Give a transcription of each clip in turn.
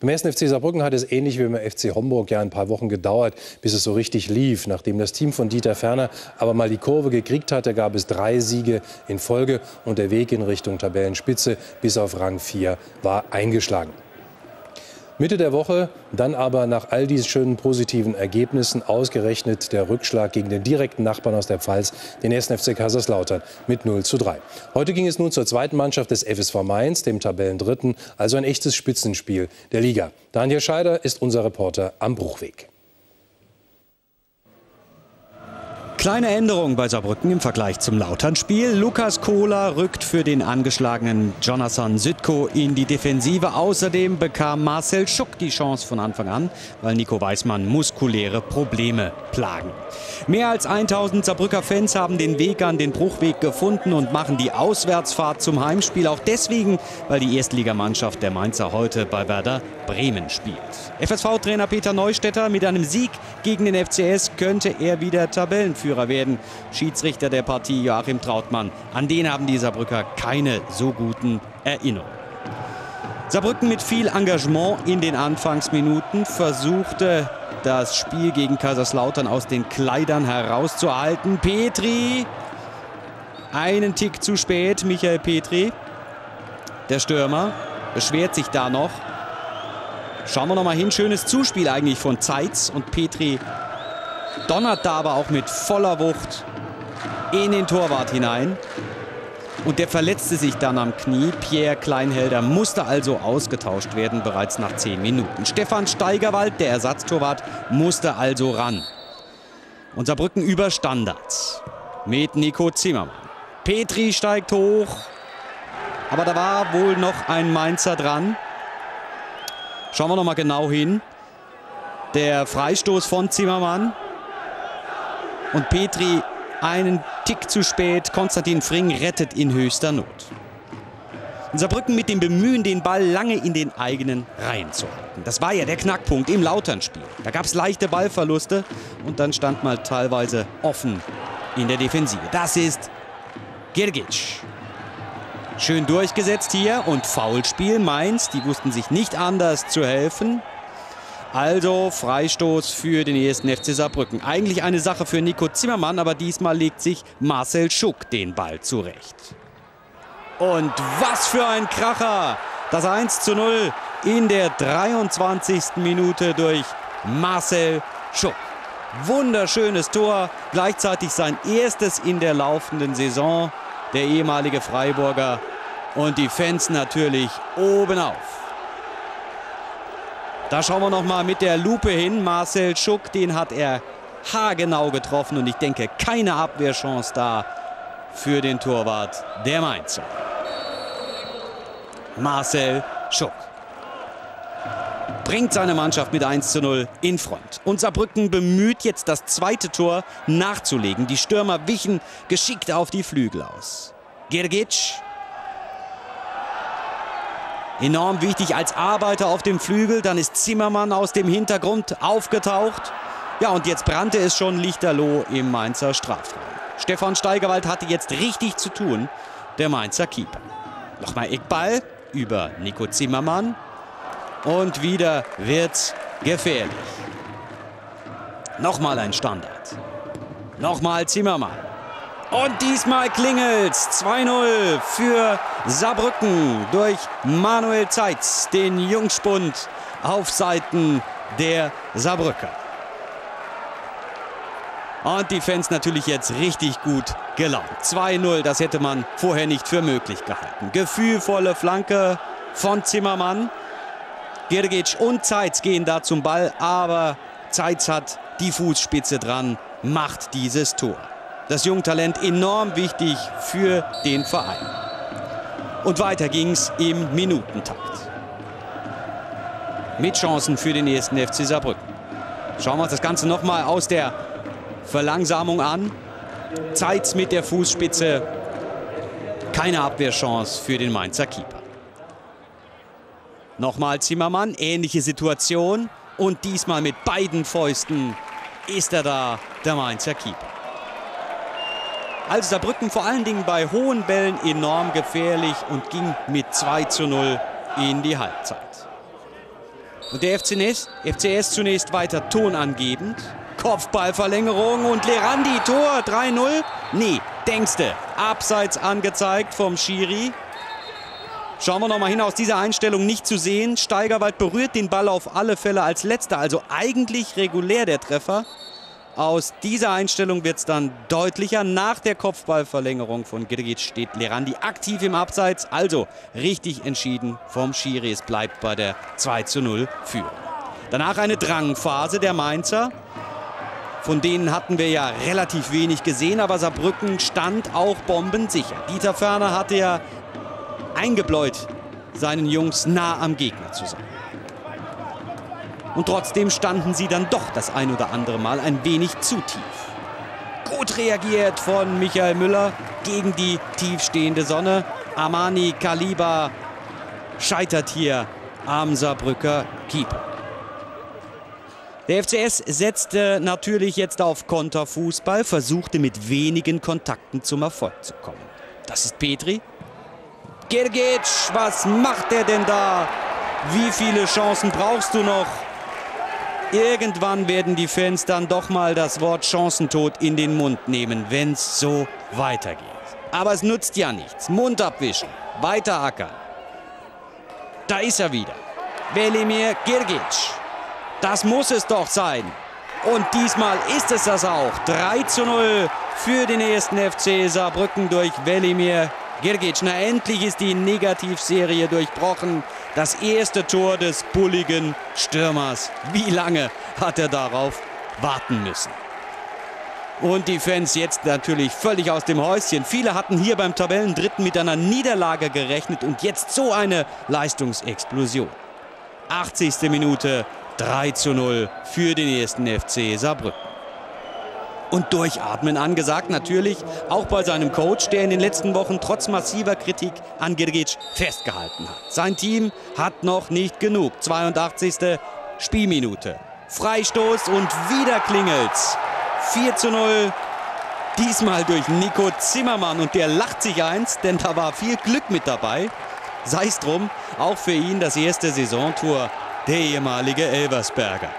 Beim 1. FC Saarbrücken hat es ähnlich wie beim FC Homburg ja ein paar Wochen gedauert, bis es so richtig lief. Nachdem das Team von Dieter Ferner aber mal die Kurve gekriegt hatte, gab es drei Siege in Folge und der Weg in Richtung Tabellenspitze bis auf Rang 4 war eingeschlagen. Mitte der Woche dann aber nach all diesen schönen positiven Ergebnissen ausgerechnet der Rückschlag gegen den direkten Nachbarn aus der Pfalz, den 1. FC Kaiserslautern, mit 0 zu 3. Heute ging es nun zur zweiten Mannschaft des FSV Mainz, dem Tabellendritten, also ein echtes Spitzenspiel der Liga. Daniel Scheider ist unser Reporter am Bruchweg. Kleine Änderung bei Saarbrücken im Vergleich zum Lautern-Spiel. Lukas Kohler rückt für den angeschlagenen Jonathan Südko in die Defensive. Außerdem bekam Marcel Schuck die Chance von Anfang an, weil Nico Weismann muskuläre Probleme plagen. Mehr als 1000 Saarbrücker Fans haben den Weg an den Bruchweg gefunden und machen die Auswärtsfahrt zum Heimspiel. Auch deswegen, weil die Erstligamannschaft der Mainzer heute bei Werder Bremen spielt. FSV-Trainer Peter Neustädter mit einem Sieg gegen den FCS könnte er wieder Tabellenführer werden. Schiedsrichter der Partie Joachim Trautmann. An den haben die Saarbrücker keine so guten Erinnerungen. Saarbrücken mit viel Engagement in den Anfangsminuten versuchte das Spiel gegen Kaiserslautern aus den Kleidern herauszuhalten. Petri, einen Tick zu spät, Michael Petri. Der Stürmer beschwert sich da noch. Schauen wir noch mal hin. Schönes Zuspiel eigentlich von Zeitz und Petri donnert da aber auch mit voller Wucht in den Torwart hinein. Und der verletzte sich dann am Knie. Pierre Kleinhelder musste also ausgetauscht werden, bereits nach zehn Minuten. Stefan Steigerwald, der Ersatztorwart, musste also ran. Unser Brücken über Standards mit Nico Zimmermann. Petri steigt hoch, aber da war wohl noch ein Mainzer dran. Schauen wir noch mal genau hin. Der Freistoß von Zimmermann. Und Petri einen Tick zu spät. Konstantin Fring rettet in höchster Not. Saarbrücken mit dem Bemühen, den Ball lange in den eigenen Reihen zu halten. Das war ja der Knackpunkt im Lauternspiel. Da gab es leichte Ballverluste und dann stand mal teilweise offen in der Defensive. Das ist Gergic. Schön durchgesetzt hier und Foulspiel Mainz. Die wussten sich nicht anders zu helfen. Also Freistoß für den ersten FC Saarbrücken. Eigentlich eine Sache für Nico Zimmermann, aber diesmal legt sich Marcel Schuck den Ball zurecht. Und was für ein Kracher! Das 1 zu 0 in der 23. Minute durch Marcel Schuck. Wunderschönes Tor, gleichzeitig sein erstes in der laufenden Saison der ehemalige Freiburger. Und die Fans natürlich oben auf. Da schauen wir noch mal mit der Lupe hin. Marcel Schuck, den hat er haargenau getroffen. Und ich denke, keine Abwehrchance da für den Torwart der Mainzer. Marcel Schuck bringt seine Mannschaft mit 1 zu 0 in Front. Und Saarbrücken bemüht jetzt das zweite Tor nachzulegen. Die Stürmer wichen geschickt auf die Flügel aus. Gergic. Enorm wichtig als Arbeiter auf dem Flügel. Dann ist Zimmermann aus dem Hintergrund aufgetaucht. Ja, und jetzt brannte es schon lichterloh im Mainzer Strafraum. Stefan Steigerwald hatte jetzt richtig zu tun, der Mainzer Keeper. Nochmal Eckball über Nico Zimmermann. Und wieder wird's gefährlich. Nochmal ein Standard. Nochmal Zimmermann. Und diesmal klingelt's. 2-0 für Saarbrücken durch Manuel Zeitz, den Jungspund auf Seiten der Saarbrücker. Und die Fans natürlich jetzt richtig gut gelaunt. 2-0, das hätte man vorher nicht für möglich gehalten. Gefühlvolle Flanke von Zimmermann. Gergic und Zeitz gehen da zum Ball, aber Zeitz hat die Fußspitze dran, macht dieses Tor. Das Jungtalent enorm wichtig für den Verein. Und weiter ging's im Minutentakt. Mit Chancen für den ersten FC Saarbrücken. Schauen wir uns das Ganze nochmal aus der Verlangsamung an. Zeitz mit der Fußspitze. Keine Abwehrchance für den Mainzer Keeper. Nochmal Zimmermann, ähnliche Situation. Und diesmal mit beiden Fäusten ist er da, der Mainzer Keeper. Also Saarbrücken vor allen Dingen bei hohen Bällen enorm gefährlich und ging mit 2 zu 0 in die Halbzeit. Und der FCS, FCS zunächst weiter tonangebend. Kopfballverlängerung und Lerandi Tor 3-0. Nee, denkste. Abseits angezeigt vom Schiri. Schauen wir noch mal hin, aus dieser Einstellung nicht zu sehen. Steigerwald berührt den Ball auf alle Fälle als letzter, also eigentlich regulär der Treffer. Aus dieser Einstellung wird es dann deutlicher. Nach der Kopfballverlängerung von Girgic steht Lerandi aktiv im Abseits. Also richtig entschieden vom Schiri. Es bleibt bei der 2 zu 0 Führung. Danach eine Drangphase der Mainzer. Von denen hatten wir ja relativ wenig gesehen, aber Saarbrücken stand auch bombensicher. Dieter Ferner hatte ja eingebläut, seinen Jungs nah am Gegner zu sein. Und trotzdem standen sie dann doch das ein oder andere Mal ein wenig zu tief. Gut reagiert von Michael Müller gegen die tiefstehende Sonne. Armani Kaliba scheitert hier am Saarbrücker Keeper. Der FCS setzte natürlich jetzt auf Konterfußball, versuchte mit wenigen Kontakten zum Erfolg zu kommen. Das ist Petri. Gergic, was macht er denn da? Wie viele Chancen brauchst du noch? Irgendwann werden die Fans dann doch mal das Wort Chancentod in den Mund nehmen, wenn es so weitergeht. Aber es nutzt ja nichts. Mund abwischen, weiter ackern. Da ist er wieder. Velimir Girgic. Das muss es doch sein. Und diesmal ist es das auch. 3 zu 0 für den ersten FC Saarbrücken durch Velimir Girgic. Na, endlich ist die Negativserie durchbrochen. Das erste Tor des bulligen Stürmers. Wie lange hat er darauf warten müssen? Und die Fans jetzt natürlich völlig aus dem Häuschen. Viele hatten hier beim Tabellendritten mit einer Niederlage gerechnet und jetzt so eine Leistungsexplosion. 80. Minute 3 zu 0 für den ersten FC Saarbrücken und Durchatmen angesagt. Natürlich auch bei seinem Coach, der in den letzten Wochen trotz massiver Kritik an Girgic festgehalten hat. Sein Team hat noch nicht genug. 82. Spielminute. Freistoß und wieder klingelt's. 4 zu 0. Diesmal durch Nico Zimmermann und der lacht sich eins, denn da war viel Glück mit dabei. Sei es drum, auch für ihn das erste Saisontor der ehemalige Elversberger.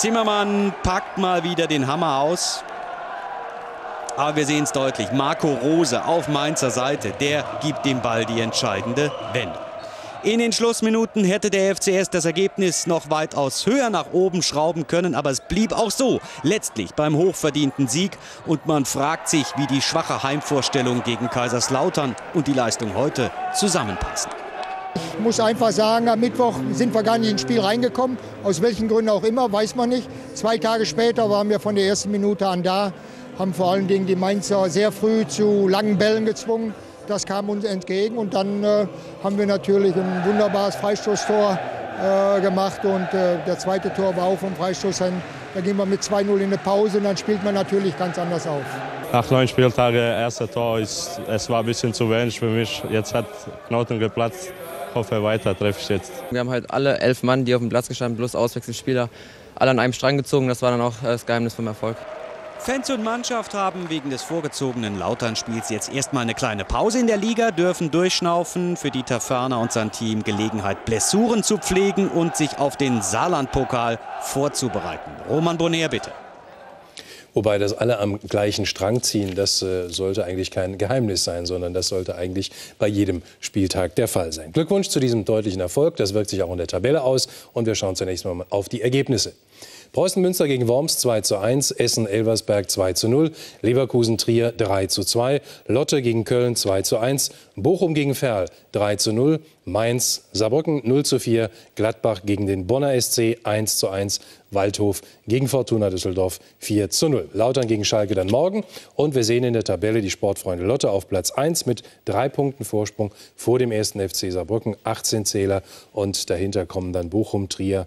Zimmermann packt mal wieder den Hammer aus. Aber wir sehen es deutlich. Marco Rose auf Mainzer Seite, der gibt dem Ball die entscheidende Wendung. In den Schlussminuten hätte der FCS das Ergebnis noch weitaus höher nach oben schrauben können, aber es blieb auch so letztlich beim hochverdienten Sieg und man fragt sich, wie die schwache Heimvorstellung gegen Kaiserslautern und die Leistung heute zusammenpassen. Ich muss einfach sagen, am Mittwoch sind wir gar nicht ins Spiel reingekommen. Aus welchen Gründen auch immer, weiß man nicht. Zwei Tage später waren wir von der ersten Minute an da, haben vor allen Dingen die Mainzer sehr früh zu langen Bällen gezwungen. Das kam uns entgegen und dann äh, haben wir natürlich ein wunderbares Freistoßtor äh, gemacht und äh, der zweite Tor war auch vom Freistoß. Da gehen wir mit 2-0 in eine Pause und dann spielt man natürlich ganz anders auf. Nach neun Spieltagen, erster Tor, ist, es war ein bisschen zu wenig für mich. Jetzt hat Knoten geplatzt hoffe weiter treffe ich jetzt. Wir haben halt alle elf Mann, die auf dem Platz gestanden, plus Auswechselspieler, alle an einem Strang gezogen. Das war dann auch das Geheimnis vom Erfolg. Fans und Mannschaft haben wegen des vorgezogenen Lautern-Spiels jetzt erstmal eine kleine Pause in der Liga, dürfen durchschnaufen. Für Dieter Ferner und sein Team Gelegenheit, Blessuren zu pflegen und sich auf den Saarland-Pokal vorzubereiten. Roman Bonner, bitte. Wobei das alle am gleichen Strang ziehen, das äh, sollte eigentlich kein Geheimnis sein, sondern das sollte eigentlich bei jedem Spieltag der Fall sein. Glückwunsch zu diesem deutlichen Erfolg. Das wirkt sich auch in der Tabelle aus. Und wir schauen zunächst mal auf die Ergebnisse. Preußen Münster gegen Worms 2 zu 1, Essen Elversberg 2 zu 0, Leverkusen Trier 3 zu 2, Lotte gegen Köln 2 zu 1, Bochum gegen Ferl 3 zu 0, Mainz Saarbrücken 0 zu 4, Gladbach gegen den Bonner SC 1 zu 1, Waldhof gegen Fortuna Düsseldorf 4 zu 0. Lautern gegen Schalke dann morgen und wir sehen in der Tabelle die Sportfreunde Lotte auf Platz 1 mit drei Punkten Vorsprung vor dem ersten FC Saarbrücken, 18 Zähler und dahinter kommen dann Bochum, Trier,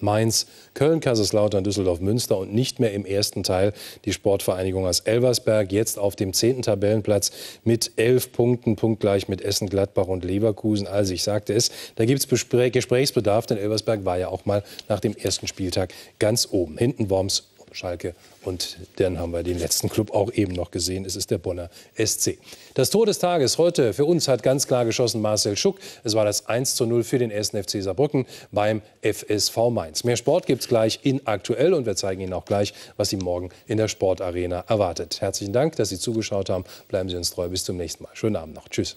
Mainz, Köln, Kaiserslautern, Düsseldorf, Münster und nicht mehr im ersten Teil die Sportvereinigung aus Elversberg, jetzt auf dem zehnten Tabellenplatz mit elf Punkten, punktgleich mit Essen, Gladbach und Leverkusen. Also ich sagte es, da gibt es Gesprächsbedarf, denn Elversberg war ja auch mal nach dem ersten Spieltag ganz oben. Hinten Worms Schalke und dann haben wir den letzten Club auch eben noch gesehen. Es ist der Bonner SC. Das Tor des Tages heute für uns hat ganz klar geschossen Marcel Schuck. Es war das 1 zu 0 für den 1. FC Saarbrücken beim FSV Mainz. Mehr Sport gibt es gleich in Aktuell und wir zeigen Ihnen auch gleich, was Sie morgen in der Sportarena erwartet. Herzlichen Dank, dass Sie zugeschaut haben. Bleiben Sie uns treu. Bis zum nächsten Mal. Schönen Abend noch. Tschüss.